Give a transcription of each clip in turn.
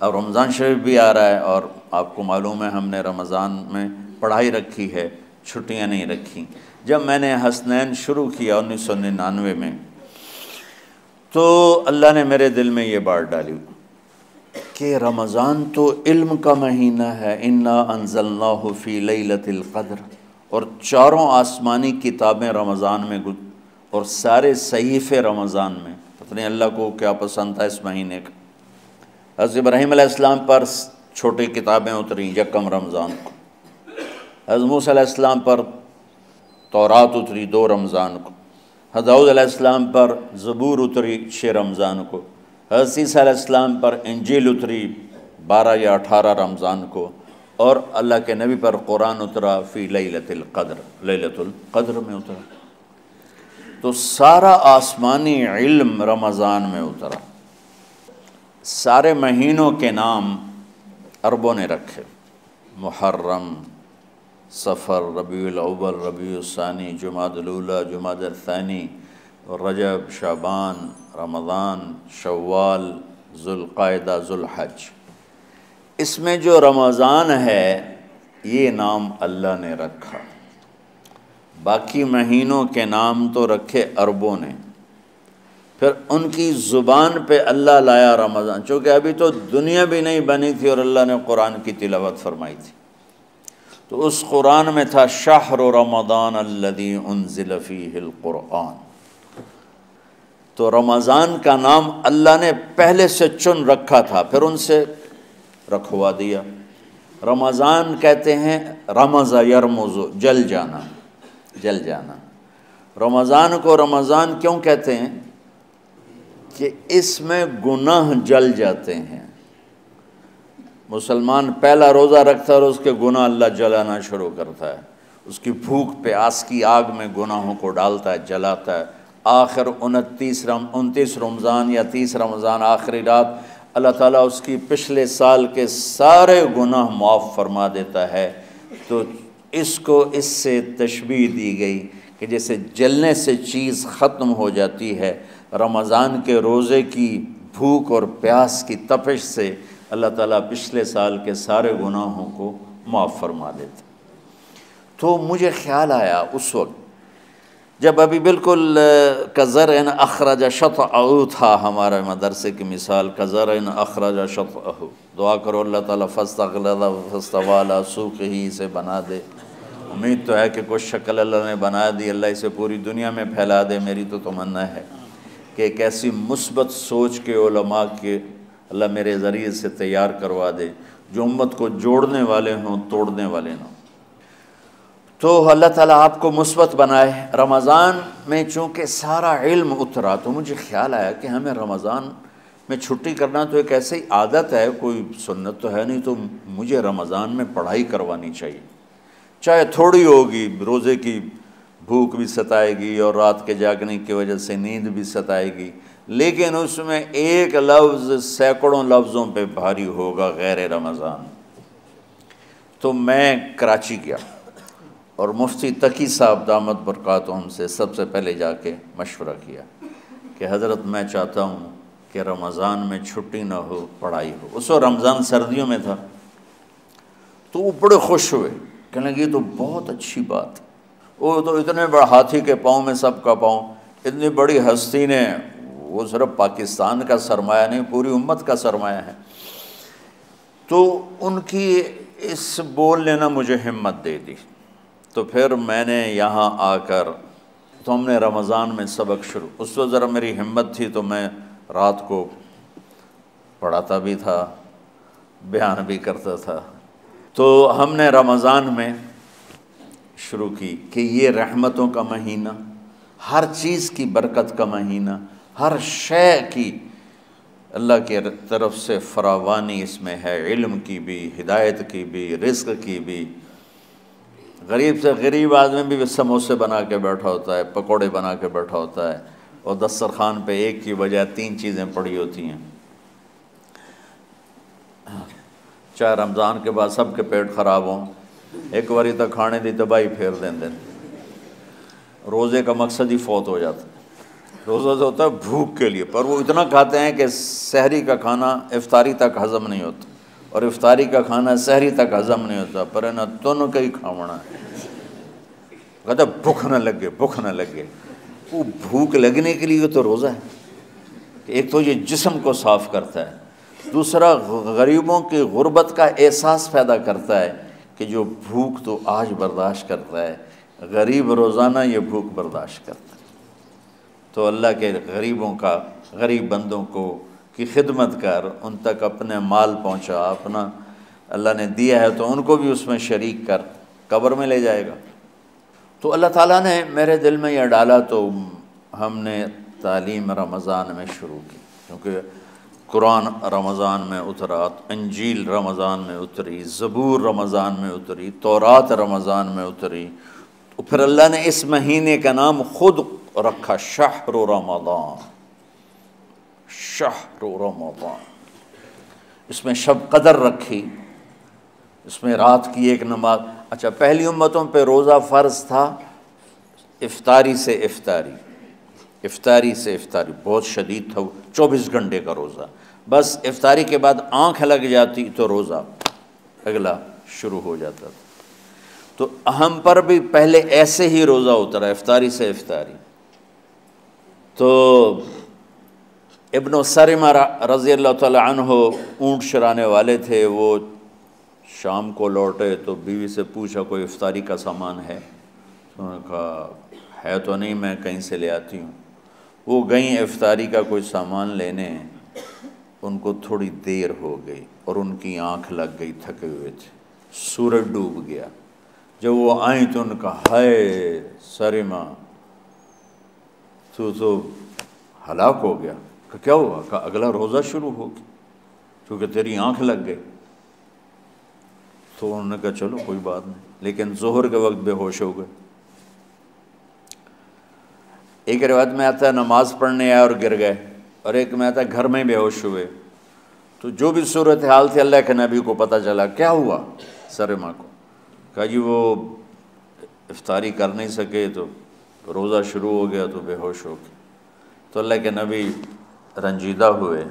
अब रमज़ान शरीफ भी आ रहा है और आपको मालूम है हमने रमज़ान में पढ़ाई रखी है, छुट्टियाँ नहीं रखी। जब मैंने हसनैन शुरू किया उन्नीस सौ निन्यानवे में तो अल्लाह ने मेरे दिल में ये बात डाली कि रमज़ान तो इल्म का महीना है, इन्ना अनजल्ला फ़ी लतिल कद्र। और चारों आसमानी किताबें रमज़ान में और सारे सहीफ़े रमज़ान में। पता नहीं अल्लाह को क्या पसंद था इस महीने का। हज़रत इब्राहीम अलैहिस्सलाम पर छोटी किताबें उतरी, यकम रमज़ान को। हज़रत मूसा पर तौरात उतरी, दो रमज़ान को। हदाउद अलैहिस्सलाम पर ज़बूर उतरी, छः रमज़ान को। हसीसम पर इंजील उतरी, बारह या अठारह रमज़ान को। और अल्लाह के नबी पर कुरान उतरा, फ़ी लतिलक़द्र लतुल्क़द्र में उतरा। तो सारा आसमानी इल्म रमज़ान में उतरा। सारे महीनों के नाम अरबों ने रखे। मुहर्रम, सफ़र रबी अव्वल रबी सानी जुमादलूला जुमादरसानी रजब, शाबान, रमज़ान शवाल जुल्क़ायदा, जुल्हज। इसमें जो रमज़ान है, ये नाम अल्लाह ने रखा। बाकी महीनों के नाम तो रखे अरबों ने। फिर उनकी ज़ुबान पे अल्लाह लाया रमज़ान। चूँकि अभी तो दुनिया भी नहीं बनी थी और अल्लाह ने कुरान की तिलावत फरमाई थी। तो उस कुरान में था, शाहर रमदान अल्लदी उन ज़िलफ़ी तो रमज़ान का नाम अल्लाह ने पहले से चुन रखा था, फिर उनसे रखवा दिया। रमज़ान कहते हैं, रमज़ा यरमज़ो, जल जाना जल जाना। रमज़ान को रमज़ान क्यों कहते हैं? कि इसमें गुनाह जल जाते हैं। मुसलमान पहला रोज़ा रखता है और उसके गुनाह अल्लाह जलाना शुरू करता है। उसकी भूख प्यास की आग में गुनाहों को डालता है, जलाता है। आखिर उनतीस रम, उनतीस रमज़ान या तीस रमज़ान आखिरी रात अल्लाह ताला उसकी पिछले साल के सारे गुनाह माफ़ फरमा देता है। तो इसको, इससे तशबी दी गई कि जैसे जलने से चीज़ ख़त्म हो जाती है रमज़ान के रोज़े की भूख और प्यास की तपिश से अल्लाह ताला पिछले साल के सारे गुनाहों को माफ़ फरमा देते। तो मुझे ख्याल आया उस वक्त, जब अभी बिल्कुल कज़र अखराज शत अहू था हमारे मदरसे की मिसाल कज़र अखराज शत अहू दुआ करो अल्लाह ताला फस्तवाला, सूख ही इसे बना दे। उम्मीद तो है कि कुछ शक्ल अल्लाह ने बना दी, अल्लाह इसे पूरी दुनिया में फैला दे, मेरी तो तमन्ना है। कि एक ऐसी मुस्बत सोच के ओलमा के अल्लाह मेरे ज़रिए से तैयार करवा दे, जो उम्मत को जोड़ने वाले हों, तोड़ने वाले ना तो अल्लाह ताला आपको मुस्बत बनाए। रमज़ान में चूँकि सारा इल्म उतरा तो मुझे ख्याल आया कि हमें रमज़ान में छुट्टी करना तो एक ऐसी आदत है, कोई सुन्नत तो है नहीं तो मुझे रमज़ान में पढ़ाई करवानी चाहिए। चाहे थोड़ी होगी, रोज़े की भूख भी सताएगी और रात के जागने की वजह से नींद भी सताएगी। लेकिन उसमें एक लफ्ज़ सैकड़ों लफ्ज़ों पे भारी होगा गैर रमज़ान। तो मैं कराची गया और मुफ्ती तकी साहब दामद बरक़ात हमसे सबसे पहले जाके मशवरा किया कि हज़रत मैं चाहता हूँ कि रमज़ान में छुट्टी ना हो, पढ़ाई हो। उस रमज़ान सर्दियों में था। तो वो बड़े खुश हुए। कहने लगे तो बहुत अच्छी बात वो तो इतने बड़े हाथी के पाँव में सबका पाँव, इतनी बड़ी हस्ती ने, वो सिर्फ़ पाकिस्तान का सरमाया नहीं, पूरी उम्मत का सरमाया है। तो उनकी इस बोलने ने मुझे हिम्मत दे दी। तो फिर मैंने यहाँ आकर तो हमने रमज़ान में सबक शुरू। उस वक्त ज़रा मेरी हिम्मत थी तो मैं रात को पढ़ाता भी था, बयान भी करता था। तो हमने रमज़ान में शुरू की कि ये रहमतों का महीना, हर चीज़ की बरकत का महीना, हर शय की अल्लाह के तरफ़ से फरावानी इसमें है, इल्म की भी, हिदायत की भी रिस्क की भी। गरीब से गरीब आदमी भी समोसे बना के बैठा होता है, पकोड़े बना के बैठा होता है, और दस्तरखान पे एक की बजाय तीन चीज़ें पड़ी होती हैं। चाहे रमज़ान के बाद सबके पेट ख़राब हों एक बारी तो खाने की तबाही फेर दें दिन रोज़े का मकसद ही फौत हो जाता रोज़ा तो होता है भूख के लिए, पर वो इतना खाते हैं कि शहरी का खाना इफ्तारी तक हज़म नहीं होता। और इफ्तारी का खाना शहरी तक हज़म नहीं होता, पर ना, तुन का ही खावना है। कहता भूख न लगे, भूख न लगे। वो भूख लगने के लिए तो रोज़ा है। एक तो ये जिसम को साफ़ करता है, दूसरा गरीबों की गुर्बत का एहसास पैदा करता है कि जो भूख तो आज बर्दाश्त करता है, गरीब रोज़ाना ये भूख बर्दाश्त करता है। तो अल्लाह के गरीबों का, गरीब बंदों को की खिदमत कर, उन तक अपने माल पहुँचा, अपना अल्लाह ने दिया है तो उनको भी उसमें शरीक कर, कब्र में ले जाएगा। तो अल्लाह ताला ने मेरे दिल में यह डाला तो हमने तालीम रमज़ान में शुरू की, क्योंकि कुरान रमज़ान में उतरा अंजील रमज़ान में उतरी, ज़बूर रमज़ान में उतरी, तौरात रमज़ान में उतरी। तो फिर अल्लाह ने इस महीने का नाम ख़ुद रखा, शहर रमज़ान। शहर रमज़ान। इसमें शब कदर रखी। इसमें रात की एक नमाज़। अच्छा पहली उम्मतों पे रोज़ा फ़र्ज़ था, इफ्तारी से इफ्तारी। इफ्तारी से इफ्तारी, बहुत शदीद था चौबीस घंटे का रोज़ा। बस इफ्तारी के बाद आँख लग जाती तो रोज़ा अगला शुरू हो जाता था। तो हम पर भी पहले ऐसे ही रोज़ा उतरा इफ्तारी से इफ्तारी। तो इब्न सरमा रज़ी अल्लाह तहो ऊँट शराने वाले थे, वो शाम को लौटे तो बीवी से पूछा, कोई इफ्तारी का सामान है? तो उन्होंने कहा, है तो नहीं, मैं कहीं से ले आती हूँ। वो गई इफ्तारी का कोई सामान लेने, उनको थोड़ी देर हो गई और उनकी आँख लग गई थके हुए थे। सूरज डूब गया। जब वो आई तो उनका हाय सरिमा, तू तो हलाक हो गया। का क्या हुआ? का अगला रोज़ा शुरू हो गया, क्योंकि तेरी आँख लग गई। तो उन्होंने कहा, चलो, कोई बात नहीं। लेकिन जोहर के वक्त बेहोश हो गए। एक रिवायत में आता है, नमाज़ पढ़ने आए और गिर गए, और एक में आता है, घर में बेहोश हुए। तो जो भी सूरत हाल थी, अल्लाह के नबी को पता चला, क्या हुआ सरमा को? कहा जी, वो इफ्तारी कर नहीं सके तो रोज़ा शुरू हो गया तो बेहोश हो गया। तो अल्लाह के नबी रंजीदा हुए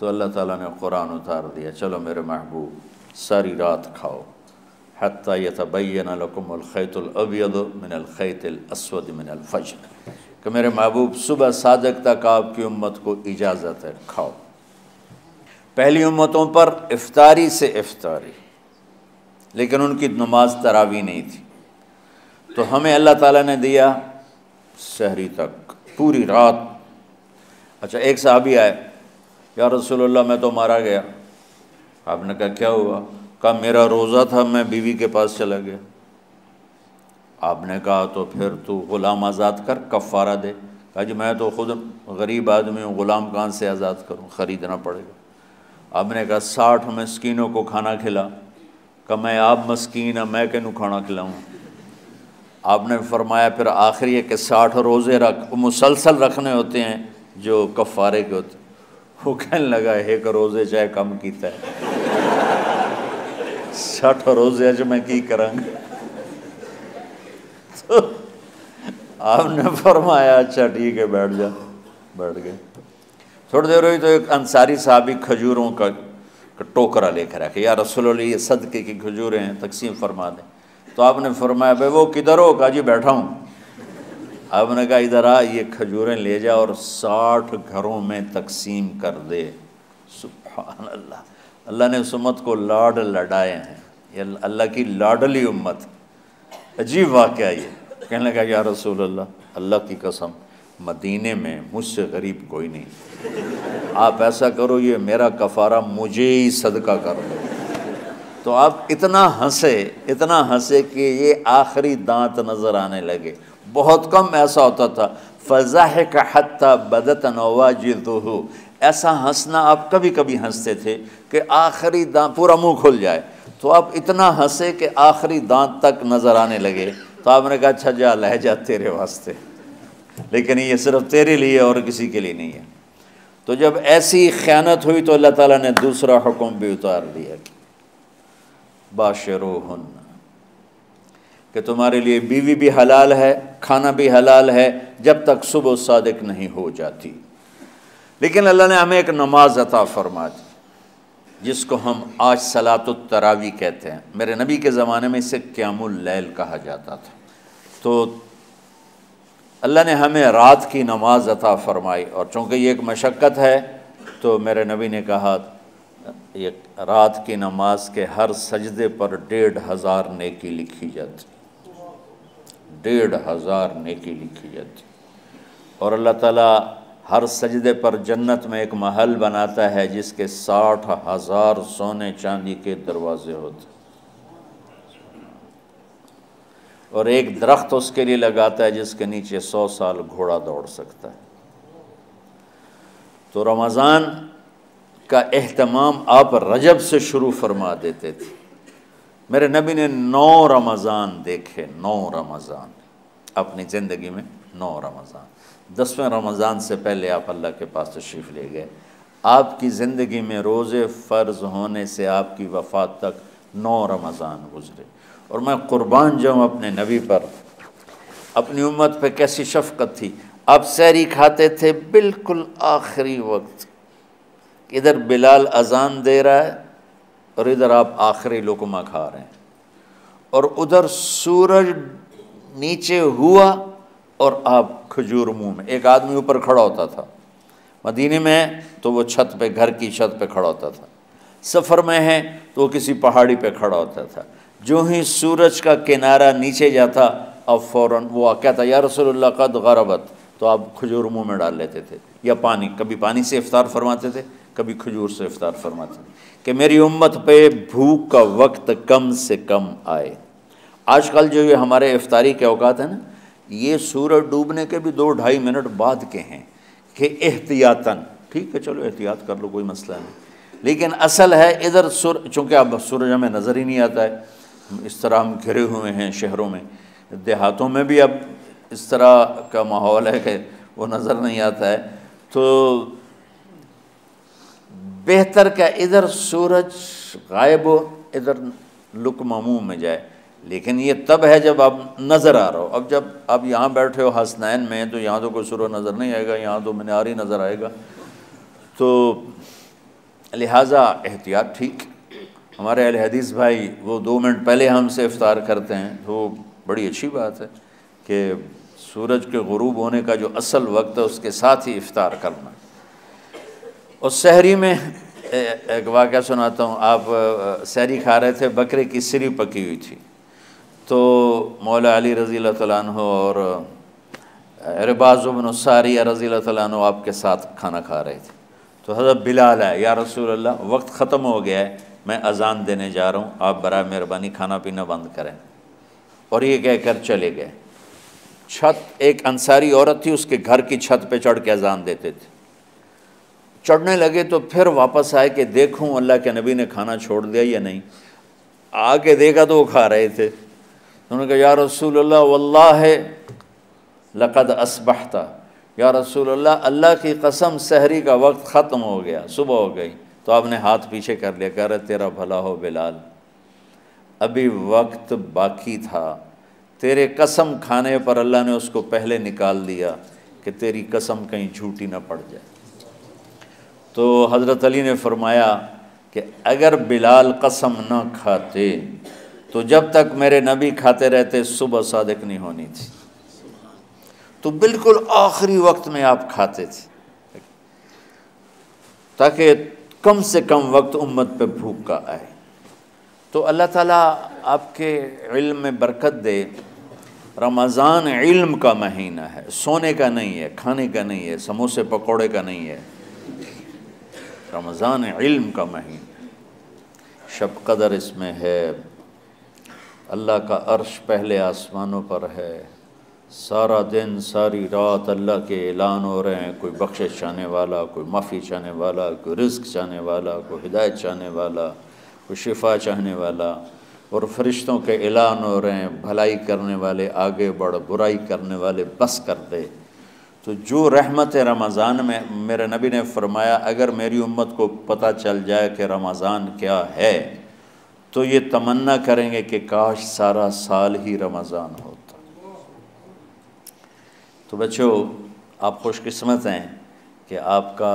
तो अल्लाह ताला ने कुरान उतार दिया, चलो मेरे महबूब, सारी रात खाओ। हती यतबैन लकुमलखैतुलअबियद मिनलखैतलअसवद मिनलफजर कि मेरे महबूब सुबह सादक तक आपकी उम्मत को इजाज़त है, खाओ। पहली उम्मतों पर इफ्तारी से इफ्तारी। लेकिन उनकी नमाज़ तरावी नहीं थी। तो हमें अल्लाह ताला ने दिया शहरी तक, पूरी रात। अच्छा एक साहबी आए, या रसोल्ला मैं तो मारा गया। आपने कहा, क्या हुआ? कहा, मेरा रोज़ा था, मैं बीवी के पास चला गया। आपने कहा तो फिर तू ग़ुलाम आज़ाद कर, कफ़ारा दे। कहा जी, मैं तो ख़ुद गरीब आदमी हूँ, ग़ुलाम कहाँ से आज़ाद करूँ? ख़रीदना पड़ेगा। आपने कहा, साठ मस्किनों को खाना खिला। कहा, मैं आप मस्किन है, मैं कहूँ खाना खिलाऊँ? आपने फरमाया, फिर आखिरी कि साठ रोज़े रख, मुसलसल रखने होते हैं जो कफ़ारे के होते वो कहने लगा, एक रोज़े चाहे कम किया है। सठ रोज़े अज मैं की करांगा तो आपने फरमाया अच्छा ठीक है बैठ जा। बैठ गए। थोड़ी देर हुई तो एक अंसारी साहब ही खजूरों का टोकरा लेकर रखे या रसोल ये सदके की खजूरें हैं तकसीम फरमा दें। तो आपने फरमाया भाई वो किधर हो? कहा जी बैठा हूँ। आपने कहा इधर आ ये खजूरें ले जा और साठ घरों में तकसीम कर दे। सुबहान अल्लाह अल्लाह ने उस उम्मत को लाड लडाए हैं। ये अल्लाह की लाडली उम्मत। अजीब वाक़ ये। कहने लगा, या रसूल अल्लाह अल्लाह की कसम, मदीने में मुझसे गरीब कोई नहीं। आप ऐसा करो, ये मेरा कफ़ारा मुझे ही सदका कर दो। तो आप इतना हंसे इतना हंसे कि ये आखिरी दांत नज़र आने लगे। बहुत कम ऐसा होता था फ़ज़ाह का हत्ता बदत नवाजिदो ऐसा हंसना आप कभी कभी हँसते थे कि आखिरी दांत, पूरा मुँह खुल जाए। तो आप इतना हंसे कि आखिरी दांत तक नज़र आने लगे। तो आपने कहा अच्छा जा लह जा तेरे वास्ते। लेकिन ये सिर्फ़ तेरे लिए और किसी के लिए नहीं है। तो जब ऐसी ख़यानत हुई तो अल्लाह ताला ने दूसरा हुक्म भी उतार दिया बाशरोहन, कि तुम्हारे लिए बीवी भी हलाल है, खाना भी हलाल है, जब तक सुबह सादिक नहीं हो जाती। लेकिन अल्लाह ने हमें एक नमाज़ अता फरमा दी जिसको हम आज सलात तरावी कहते हैं। मेरे नबी के ज़माने में इसे क्यामुल कहा जाता था। तो अल्लाह ने हमें रात की नमाज़ अता फरमाई और चूँकि ये एक मशक्क़त है तो मेरे नबी ने कहा, ये रात की नमाज़ के हर सजदे पर डेढ़ हज़ार नेकी लिखी जाती। डेढ़ हज़ार नेकी लिखी जाती। और अल्लाह ताला हर सजदे पर जन्नत में एक महल बनाता है जिसके साठ हज़ार सोने चांदी के दरवाजे होते और एक दरख्त उसके लिए लगाता है जिसके नीचे सौ साल घोड़ा दौड़ सकता है। तो रमज़ान का अहतमाम आप रजब से शुरू फरमा देते थे। मेरे नबी ने नौ रमज़ान देखे, नौ रमज़ान। अपनी ज़िंदगी में नौ रमज़ान। दसवें रमज़ान से पहले आप अल्लाह के पास तशरीफ़ ले गए। आपकी ज़िंदगी में रोज़े फ़र्ज़ होने से आपकी वफ़ात तक नौ रमज़ान गुजरे। और मैं क़ुरबान जाऊँ अपने नबी पर। अपनी उम्मत पे कैसी शफकत थी? आप सैरी खाते थे बिल्कुल आखिरी वक्त। इधर बिलाल अजान दे रहा है और इधर आप आखिरी लुकमा खा रहे हैं। और उधर सूरज नीचे हुआ और आप खजूर मुँह में। एक आदमी ऊपर खड़ा होता था। मदीने में है तो वो छत पे, घर की छत पे खड़ा होता था। सफ़र में है तो वो किसी पहाड़ी पे खड़ा होता था। जो ही सूरज का किनारा नीचे जाता, अब फ़ौर वो कहता या रसोल्ला कद गरबत। तो आप खजूर मुँह में डाल लेते थे। या पानी, कभी पानी से इफ़ार फरमाते थे, कभी खजूर से इफ़ार फरमाते थे। कि मेरी उम्मत पे भूख का वक्त कम से कम आए। आजकल जो ये हमारे इफ्तारी के अवकात हैं ना ये सूरज डूबने के भी दो ढाई मिनट बाद के हैं कि एहतियातन। ठीक है, चलो एहतियात कर लो, कोई मसला नहीं। लेकिन असल है, इधर सुर, चूँकि अब सूरज हमें नज़र ही नहीं आता है इस तरह हम घिरे हुए हैं शहरों में। देहातों में भी अब इस तरह का माहौल है कि वो नज़र नहीं आता है। तो बेहतर क्या, इधर सूरज गायब हो, इधर लुक मुँह में जाए। लेकिन ये तब है जब आप नज़र आ रहे हो। अब जब आप यहाँ बैठे हो हसनैन में तो यहाँ तो कोई सुर नज़र नहीं आएगा, यहाँ तो मीनार ही नज़र आएगा। तो लिहाजा एहतियात ठीक। हमारे अल हदीस भाई वो दो मिनट पहले हमसे इफ्तार करते हैं तो बड़ी अच्छी बात है कि सूरज के गुरूब होने का जो असल वक्त है, उसके साथ ही इफ्तार करना। और शहरी में एक वाक़ सुनाता हूँ। आप शहरी खा रहे थे, बकरे की सिरी पकी हुई थी। तो मौला अली रज़ी तु और रबाज़ुबन सारिया रज़ी तु आपके साथ खाना खा रहे थे। तो हज़रत बिलाल है, या रसूल अल्लाह वक्त ख़त्म हो गया है, मैं अजान देने जा रहा हूँ, आप बर मेहरबानी खाना पीना बंद करें। और ये कह कर चले गए। छत, एक अंसारी औरत थी, उसके घर की छत पे चढ़ के अजान देते थे। चढ़ने लगे तो फिर वापस आए कि देखूँ अल्लाह के नबी ने खाना छोड़ दिया या नहीं। आके देखा तो वो खा रहे थे। उन्होंने कहा, या रसूल अल्लाह है, लक़द असबहता। या रसूल अल्लाह अल्लाह की कसम, सहरी का वक्त ख़त्म हो गया, सुबह हो गई। तो आपने हाथ पीछे कर लिया, कह रहे, तेरा भला हो बिलाल, अभी वक्त बाकी था। तेरे कसम खाने पर अल्लाह ने उसको पहले निकाल दिया कि तेरी कसम कहीं झूठी ना पड़ जाए। तो हज़रत अली ने फरमाया कि अगर बिलाल कसम ना खाते तो जब तक मेरे नबी खाते रहते, सुबह सादिक नहीं होनी थी। तो बिल्कुल आखिरी वक्त में आप खाते थे। ताकि कम से कम वक्त उम्मत पे भूख का आए। तो अल्लाह ताला आपके इल्म में बरकत दे। रमज़ान इल्म का महीना है। सोने का नहीं है, खाने का नहीं है, समोसे पकौड़े का नहीं है। रमज़ान इल्म का महीना। शब कदर इसमें है। अल्लाह का अर्श पहले आसमानों पर है। सारा दिन, सारी रात अल्लाह के ऐलान हो रहे हैं। कोई बख्शिश चाहने वाला, कोई माफ़ी चाहने वाला, कोई रिस्क चाहने वाला, कोई हिदायत चाहने वाला, कोई शिफा चाहने वाला। और फरिश्तों के ऐलान हो रहे हैं, भलाई करने वाले आगे बढ़, बुराई करने वाले बस कर दे। तो जो रहमत है रमज़ान में, मेरे नबी ने फरमाया, अगर मेरी उम्मत को पता चल जाए कि रमज़ान क्या है तो ये तमन्ना करेंगे कि काश सारा साल ही रमज़ान होता। तो बच्चों, आप खुशकिस्मत हैं कि आपका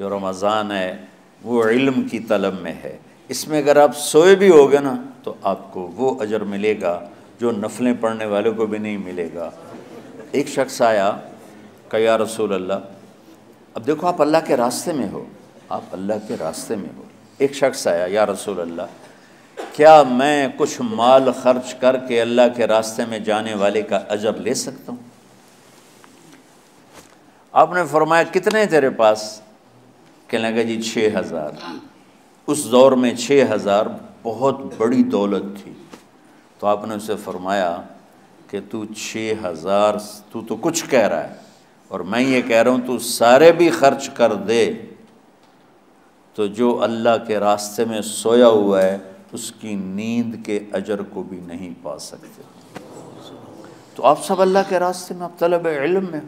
जो रमज़ान है, वो इल्म की तलब में है। इसमें अगर आप सोए भी होगे ना तो आपको वो अजर मिलेगा जो नफलें पढ़ने वालों को भी नहीं मिलेगा। एक शख्स आया कया रसूल अल्लाह अब देखो आप अल्लाह के रास्ते में हो, आप अल्लाह के रास्ते में हो। एक शख्स आया, या रसूल अल्लाह क्या मैं कुछ माल खर्च करके अल्लाह के रास्ते में जाने वाले का अजर ले सकता हूँ? आपने फरमाया, कितने तेरे पास? कहने लगा, जी छः हज़ार। उस दौर में छः हज़ार बहुत बड़ी दौलत थी। तो आपने उसे फरमाया कि तू छः हज़ार, तू तो कुछ कह रहा है, और मैं ये कह रहा हूँ, तू सारे भी खर्च कर दे। तो जो अल्लाह के रास्ते में सोया हुआ है उसकी नींद के अजर को भी नहीं पा सकते। तो आप सब अल्लाह के रास्ते में, आप तलब इल्म में